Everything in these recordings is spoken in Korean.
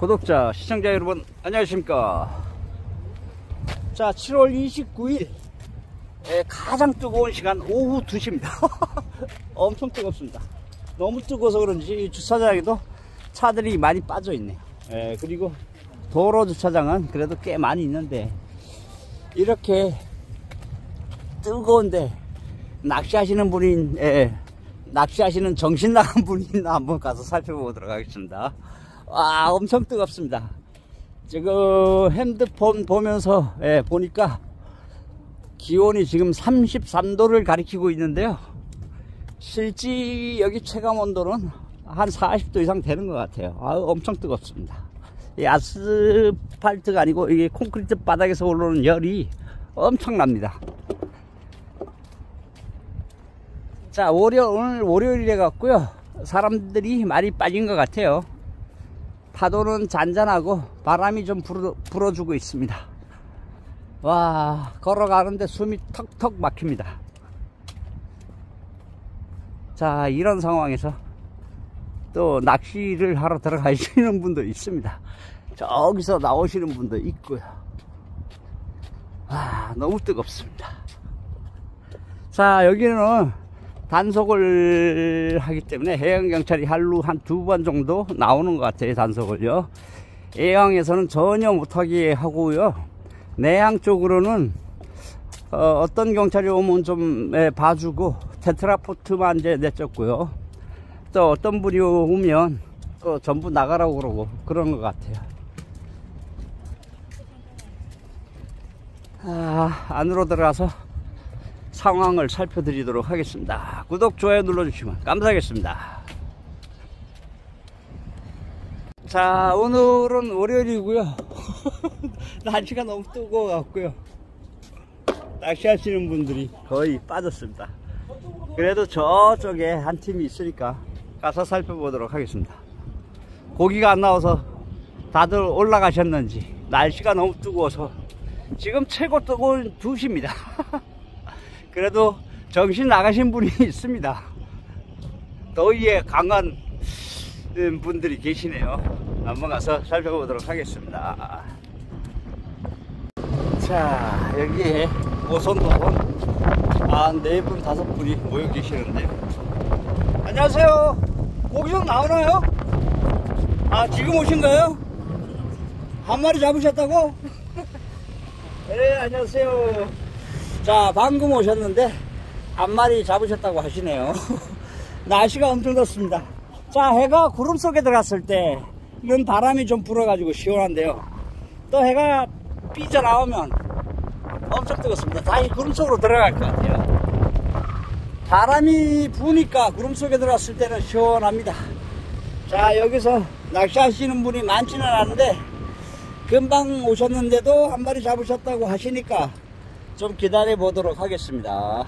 구독자, 시청자 여러분, 안녕하십니까. 자, 7월 29일, 가장 뜨거운 시간 오후 2시입니다. 엄청 뜨겁습니다. 너무 뜨거워서 그런지 주차장에도 차들이 많이 빠져 있네요. 예, 그리고 도로 주차장은 그래도 꽤 많이 있는데, 이렇게 뜨거운데, 낚시하시는 분이, 예, 낚시하시는 정신 나간 분이 있나 한번 가서 살펴보도록 하겠습니다. 와, 엄청 뜨겁습니다. 지금 핸드폰 보면서 예, 보니까 기온이 지금 33도를 가리키고 있는데요. 실제 여기 체감 온도는 한 40도 이상 되는 것 같아요. 아, 엄청 뜨겁습니다. 이 아스팔트가 아니고 이게 콘크리트 바닥에서 올라오는 열이 엄청납니다. 자, 월요, 오늘 월요일에 갔고요. 사람들이 많이 빠진 것 같아요. 파도는 잔잔하고 바람이 좀 불어, 불어주고 있습니다. 와, 걸어가는데 숨이 턱턱 막힙니다. 자, 이런 상황에서 또 낚시를 하러 들어가시는 분도 있습니다. 저기서 나오시는 분도 있고요. 아, 너무 뜨겁습니다. 자, 여기는 단속을 하기 때문에 해양경찰이 하루 한 두 번 정도 나오는 것 같아요 단속을요. 해양에서는 전혀 못하게 하고요. 내양 쪽으로는 어, 떤 경찰이 오면 좀 예, 봐주고 테트라포트만 이제 내쫓고요. 또 어떤 분이 오면 또 전부 나가라고 그러고 그런 것 같아요. 아, 안으로 들어가서 상황을 살펴드리도록 하겠습니다. 구독, 좋아요 눌러주시면 감사하겠습니다. 자, 오늘은 월요일이고요. 날씨가 너무 뜨거워갖고요. 낚시하시는 분들이 거의 빠졌습니다. 그래도 저쪽에 한 팀이 있으니까 가서 살펴보도록 하겠습니다. 고기가 안 나와서 다들 올라가셨는지 날씨가 너무 뜨거워서 지금 최고 뜨거운 2시입니다. 그래도 정신 나가신 분이 있습니다. 더위에 강한 분들이 계시네요. 한번 가서 살펴보도록 하겠습니다. 자, 여기에 오선도원 아, 네 분, 다섯 분이 모여 계시는데요. 안녕하세요. 고기 좀 나오나요? 아, 지금 오신 거예요? 한 마리 잡으셨다고? 네, 안녕하세요. 자 방금 오셨는데 한 마리 잡으셨다고 하시네요. 날씨가 엄청 덥습니다. 자 해가 구름 속에 들어갔을 때는 바람이 좀 불어가지고 시원한데요. 또 해가 삐져나오면 엄청 뜨겁습니다. 다시 구름 속으로 들어갈 것 같아요. 바람이 부니까 구름 속에 들어갔을 때는 시원합니다. 자 여기서 낚시하시는 분이 많지는 않은데 금방 오셨는데도 한 마리 잡으셨다고 하시니까 좀 기다려 보도록 하겠습니다.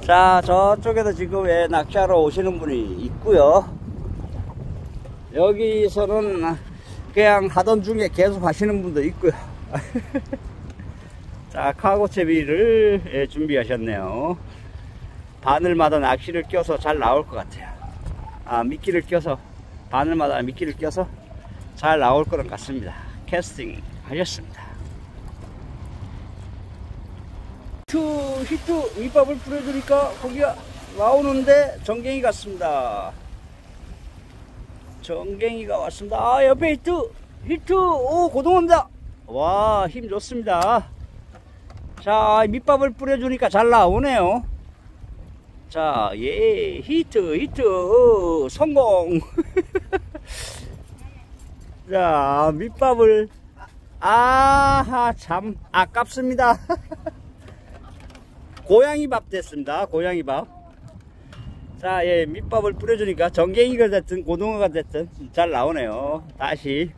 자, 저쪽에도 지금 왜 낚시하러 오시는 분이 있고요. 여기서는 그냥 하던 중에 계속 하시는 분도 있고요. 자, 카고 채비를 예, 준비하셨네요. 바늘마다 낚시를 껴서 잘 나올 것 같아요. 아, 미끼를 껴서, 바늘마다 미끼를 껴서 잘 나올 것 같습니다. 캐스팅 하셨습니다. 히트, 히트 밑밥을 뿌려주니까 고기가 나오는데 정갱이 같습니다. 전갱이가 왔습니다. 아, 옆에 히트, 히트, 오, 고등업니다. 와, 힘 좋습니다. 자, 밑밥을 뿌려주니까 잘 나오네요. 자, 예, 히트, 히트, 어, 성공. 자, 밑밥을, 아하, 참, 아깝습니다. 고양이 밥 됐습니다. 고양이 밥. 자, 예, 밑밥을 뿌려주니까 정갱이가 됐든 고등어가 됐든 잘 나오네요. 다시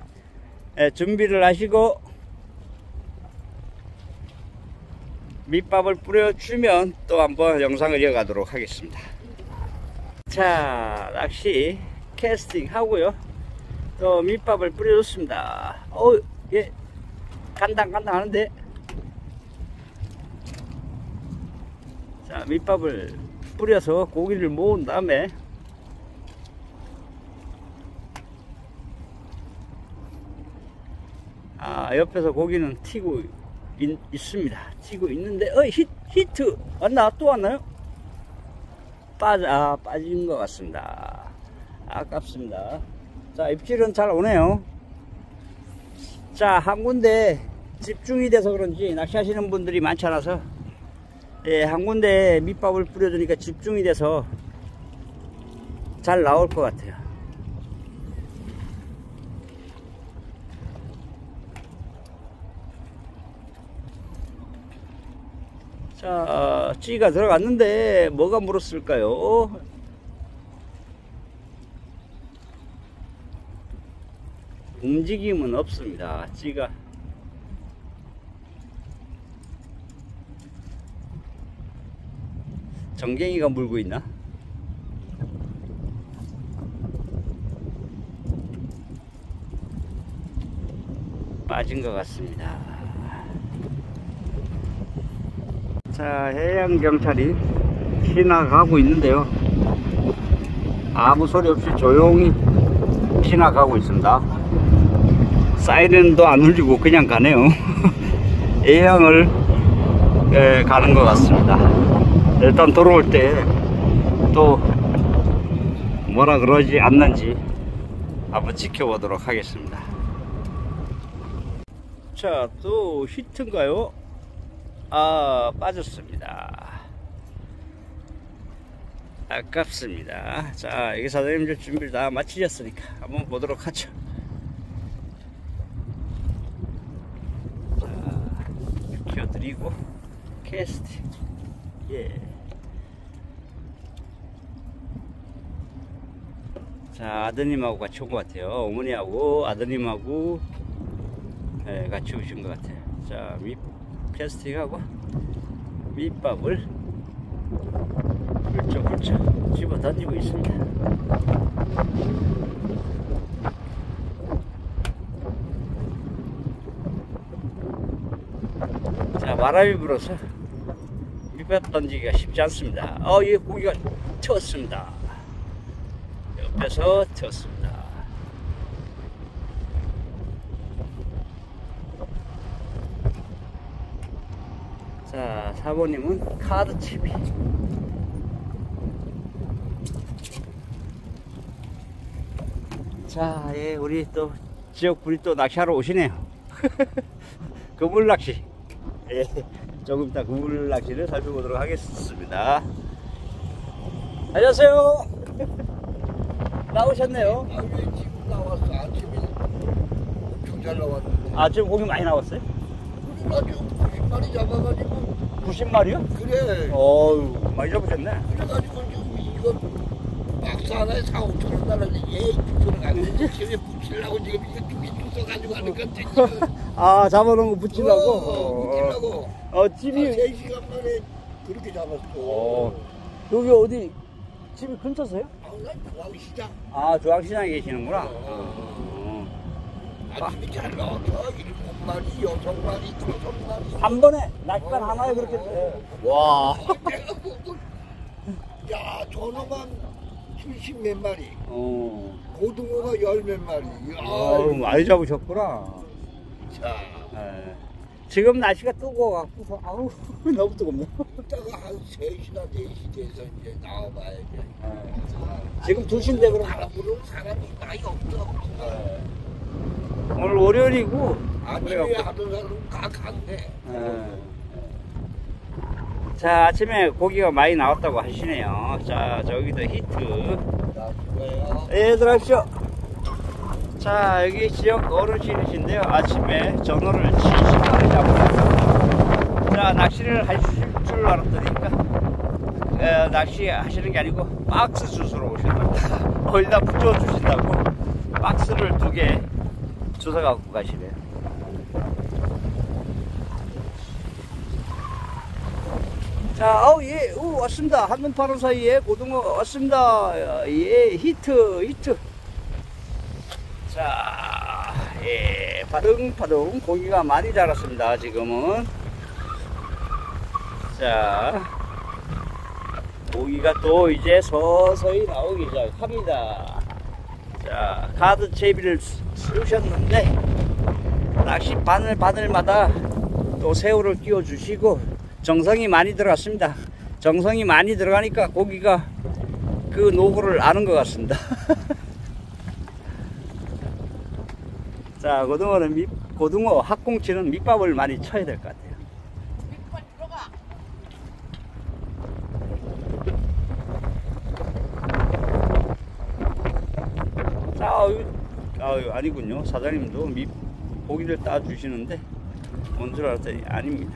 예, 준비를 하시고 밑밥을 뿌려주면 또 한번 영상을 이어가도록 하겠습니다. 자, 낚시 캐스팅 하고요. 또 밑밥을 뿌려줬습니다. 어, 예, 간당간당 하는데. 자, 밑밥을 뿌려서 고기를 모은 다음에 아, 옆에서 고기는 튀고 있, 습니다 튀고 있는데, 어, 히, 히트! 왔나? 또 왔나요? 빠져, 아, 빠진 것 같습니다. 아깝습니다. 자, 입질은 잘 오네요. 자, 한 군데 집중이 돼서 그런지 낚시하시는 분들이 많지 않아서, 예, 한 군데 밑밥을 뿌려주니까 집중이 돼서 잘 나올 것 같아요. 자, 찌가 들어갔는데 뭐가 물었을까요? 움직임은 없습니다. 찌가 정갱이가 물고 있나? 빠진 것 같습니다. 자, 해양경찰이 지나가고 있는데요. 아무 소리 없이 조용히 지나가고 있습니다. 사이렌도 안 울리고 그냥 가네요. A항을 에, 가는 것 같습니다. 일단 돌아올 때 또 뭐라 그러지 않는지 한번 지켜보도록 하겠습니다. 자, 또 히트인가요? 아, 빠졌습니다. 아깝습니다. 자, 여기 사장님들 준비를 다 마치셨으니까 한번 보도록 하죠. 자, 켜드리고 캐스트. 예. 자, 아드님하고 같이 온 것 같아요. 어머니하고 아드님하고 예, 같이 오신 것 같아요. 자, 밑 캐스팅하고 밑밥을 훌쩍훌쩍 집어 던지고 있습니다. 바람이 불어서 밑밥 던지기가 쉽지 않습니다. 어, 이 고기가 튀었습니다. 옆에서 튀었습니다. 자, 사모님은 카드칩이. 자, 예, 우리 또 지역 분이 또 낚시하러 오시네요. 그물 낚시. 예, 조금 이따 그물 낚시를 살펴보도록 하겠습니다. 안녕하세요. 나오셨네요. 아, 왜 지금 나왔어? 아침에 엄청 잘 나왔는데. 아, 지금 고기 많이 나왔어요? 우리가 지금 90마리 잡아가지고. 90마리요? 그래. 어우, 많이 잡으셨네. 그래가지고 지금 이거 박스 하나에 4, 5천 원 달라는데 얘 들어가는데 집에 붙이려고 지금 이거 두개 주워가지고 하는 건데. 아, 잡아놓은 거 붙이려고? 어, 붙이려고. 어, 한 집이, 3시간 만에 그렇게 잡았어. 어, 여기 어디, 집이 근처세요? 아, 난 중앙시장. 아, 중앙시장에 계시는구나. 어. 어. 아침에 잘 나왔어. 일곱 마리, 여섯 마리, 다섯 마리. 한 번에, 낚시반 하나에 그렇게, 예. 와. 내가 보고 야 저놈한 70 몇 마리 어. 고등어가 열 몇 마리 아우, 야 많이 잡으셨구나. 자 예. 지금 날씨가 뜨거워갖고서, 아우, 너무 뜨겁네. 이따가 한 3시나 4시 돼서 이제 나와봐야지 예. 지금 2시인데 그럼. 바람 부는 사람이 많이 없어 오늘 월요일이고, 아침에. 하던 사람은 다 갔네 예. 자, 아침에 고기가 많이 나왔다고 하시네요. 자, 저기도 히트. 예, 들어가십시오. 자, 여기 지역 어르신이신데요. 아침에 전어를 70마리 잡으셨어요. 자, 낚시를 하실 줄 알았더니까, 에, 낚시 하시는 게 아니고, 박스 주스로 오셨답니다. 거기다 붙여주신다고, 박스를 두 개 주워 갖고 가시네요. 자, 어, 예, 오, 왔습니다. 한눈 파는 사이에 고등어 왔습니다. 예, 히트, 히트. 자, 예, 파둥파둥 고기가 많이 자랐습니다. 지금은. 자, 고기가 또 이제 서서히 나오기 시작합니다. 자, 가드 채비를 쓰- 쓰셨는데, 낚시 바늘 바늘마다 또 새우를 끼워 주시고 정성이 많이 들어갔습니다. 정성이 많이 들어가니까 고기가 그 노고를 아는 것 같습니다. 자, 고등어는 밑, 고등어 학꽁치는 밑밥을 많이 쳐야 될 것 같아요. 자, 아유, 아유, 아니군요. 사장님도 밑 고기를 따 주시는데 뭔 줄 알았더니 아닙니다.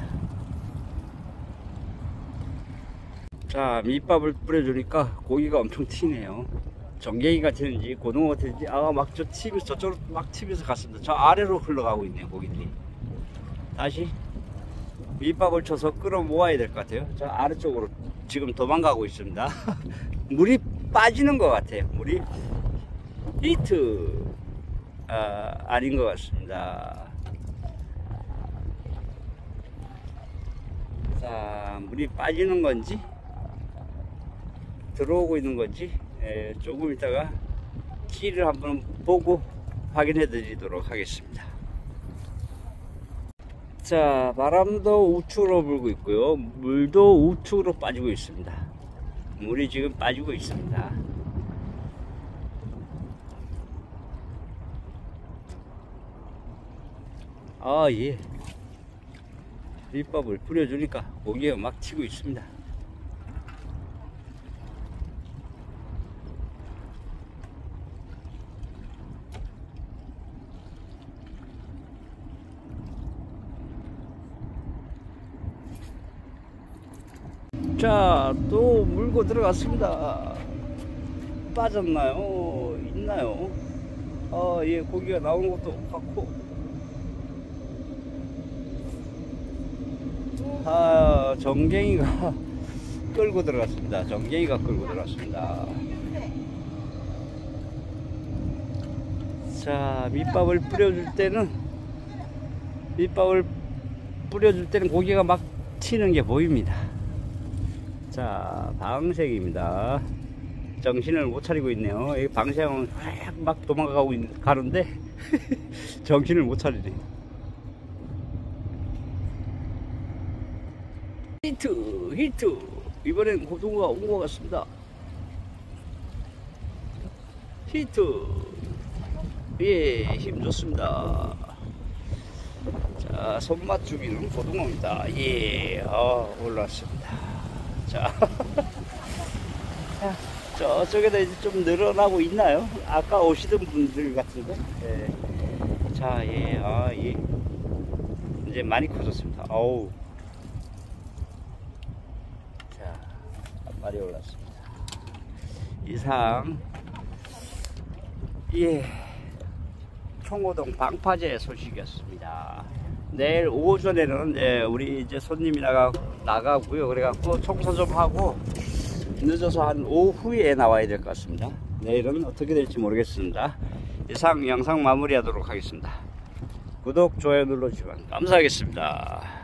자, 밑밥을 뿌려주니까 고기가 엄청 튀네요. 전갱이가 튀는지 고등어가 튀는지 아막 저 튀면서 저쪽으로 막 튀면서 갔습니다. 저 아래로 흘러가고 있네요 고기들이. 다시 밑밥을 쳐서 끌어 모아야 될 것 같아요. 저 아래쪽으로 지금 도망가고 있습니다. 물이 빠지는 것 같아요. 물이 히트 아, 아닌 것 같습니다. 자, 물이 빠지는 건지 들어오고 있는 건지 예, 조금 있다가 키를 한번 보고 확인해 드리도록 하겠습니다. 자, 바람도 우측으로 불고 있고요. 물도 우측으로 빠지고 있습니다. 물이 지금 빠지고 있습니다. 아, 예. 밑밥을 뿌려주니까 고기가 막 튀고 있습니다. 자, 또 물고 들어갔습니다. 빠졌나요? 있나요? 아, 예, 고기가 나오는 것도 같고. 아, 정갱이가 끌고 들어갔습니다. 정갱이가 끌고 들어갔습니다. 자, 밑밥을 뿌려줄 때는, 밑밥을 뿌려줄 때는 고기가 막 튀는 게 보입니다. 자, 방생입니다. 정신을 못 차리고 있네요. 이 방생은 막 도망가고 있, 가는데 정신을 못 차리네. 히트, 히트. 이번엔 고등어가 온 것 같습니다. 히트. 예, 힘 좋습니다. 자, 손맛 죽이는 고등어입니다. 예, 아, 올라왔습니다. 자. 자, 저쪽에도 이제 좀 늘어나고 있나요? 아까 오시던 분들 같은데. 예. 자, 예, 아, 예. 이제 많이 커졌습니다. 어우. 자, 한 마리 올랐습니다. 이상, 예. 청호동 방파제 소식이었습니다. 내일 오전에는 예, 우리 이제 손님이 나가 나가고요. 그래갖고 청소 좀 하고 늦어서 한 오후에 나와야 될 것 같습니다. 내일은 어떻게 될지 모르겠습니다. 이상 영상 마무리하도록 하겠습니다. 구독, 좋아요 눌러주시면 감사하겠습니다.